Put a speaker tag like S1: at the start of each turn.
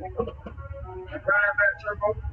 S1: Ryan back turbo.